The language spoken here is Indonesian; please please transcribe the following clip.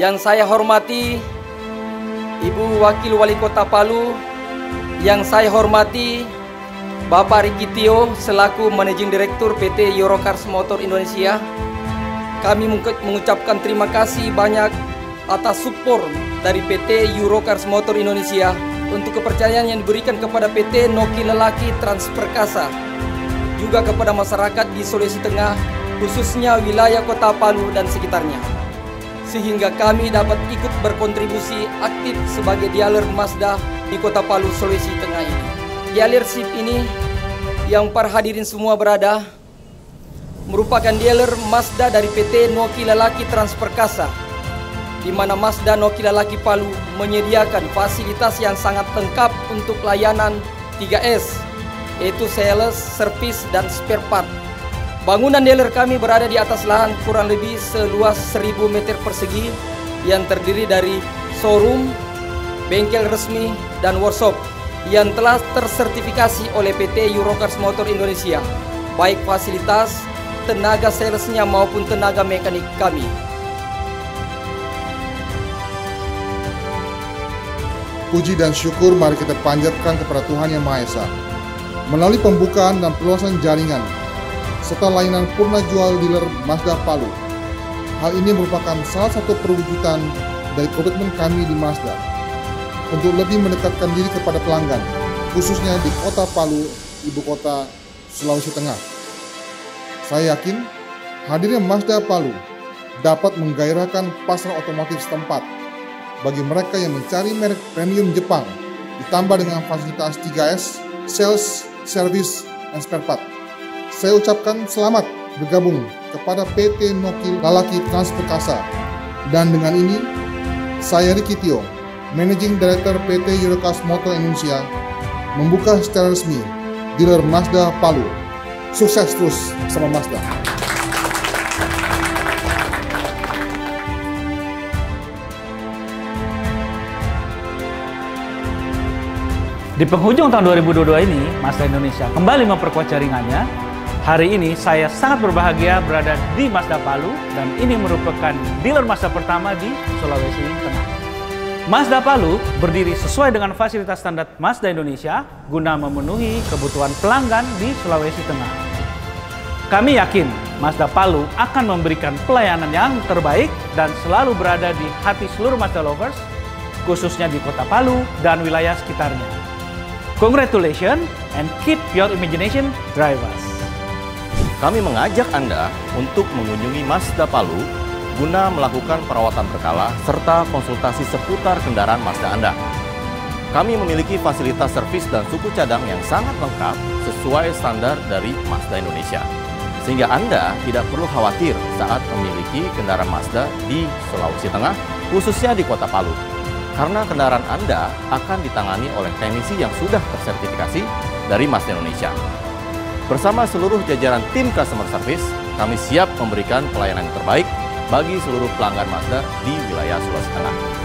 Yang saya hormati Ibu Wakil Wali Kota Palu, yang saya hormati Bapak Riki Tio selaku Managing Direktur PT Eurocars Motor Indonesia. Kami mengucapkan terima kasih banyak atas support dari PT Eurocars Motor Indonesia untuk kepercayaan yang diberikan kepada PT Noki Lelaki Transperkasa. Juga kepada masyarakat di Sulawesi Tengah khususnya wilayah Kota Palu dan sekitarnya sehingga kami dapat ikut berkontribusi aktif sebagai dealer Mazda di Kota Palu, Sulawesi Tengah ini. Dealership ini yang para hadirin semua berada merupakan dealer Mazda dari PT Noki Lalaki Transperkasa di mana Mazda Noki Lalaki Palu menyediakan fasilitas yang sangat lengkap untuk layanan 3S yaitu sales, service, dan spare part. Bangunan dealer kami berada di atas lahan kurang lebih seluas 1000 meter persegi yang terdiri dari showroom, bengkel resmi, dan workshop yang telah tersertifikasi oleh PT Eurocars Motor Indonesia, baik fasilitas, tenaga salesnya maupun tenaga mekanik kami. Puji dan syukur mari kita panjatkan kepada Tuhan Yang Maha Esa. Melalui pembukaan dan perluasan jaringan, serta layanan purna jual dealer Mazda Palu. Hal ini merupakan salah satu perwujudan dari komitmen kami di Mazda untuk lebih mendekatkan diri kepada pelanggan, khususnya di kota Palu, ibu kota Sulawesi Tengah. Saya yakin hadirnya Mazda Palu dapat menggairahkan pasar otomotif setempat bagi mereka yang mencari merek premium Jepang ditambah dengan fasilitas 3S, sales, service, dan spare part. Saya ucapkan selamat bergabung kepada PT Noki Lalaki Transportasa. Dan dengan ini, saya Riki Tio, Managing Director PT Eurocars Motor Indonesia, membuka secara resmi dealer Mazda Palu. Sukses terus bersama Mazda. Di penghujung tahun 2022 ini, Mazda Indonesia kembali memperkuat jaringannya. Hari ini saya sangat berbahagia berada di Mazda Palu dan ini merupakan dealer Mazda pertama di Sulawesi Tengah. Mazda Palu berdiri sesuai dengan fasilitas standar Mazda Indonesia guna memenuhi kebutuhan pelanggan di Sulawesi Tengah. Kami yakin Mazda Palu akan memberikan pelayanan yang terbaik dan selalu berada di hati seluruh Mazda lovers, khususnya di kota Palu dan wilayah sekitarnya. Congratulations and keep your imagination drivers. Kami mengajak Anda untuk mengunjungi Mazda Palu guna melakukan perawatan berkala serta konsultasi seputar kendaraan Mazda Anda. Kami memiliki fasilitas servis dan suku cadang yang sangat lengkap sesuai standar dari Mazda Indonesia. Sehingga Anda tidak perlu khawatir saat memiliki kendaraan Mazda di Sulawesi Tengah, khususnya di kota Palu karena kendaraan Anda akan ditangani oleh teknisi yang sudah tersertifikasi dari Mazda Indonesia. Bersama seluruh jajaran tim customer service, kami siap memberikan pelayanan terbaik bagi seluruh pelanggan Mazda di wilayah Sulawesi Tengah.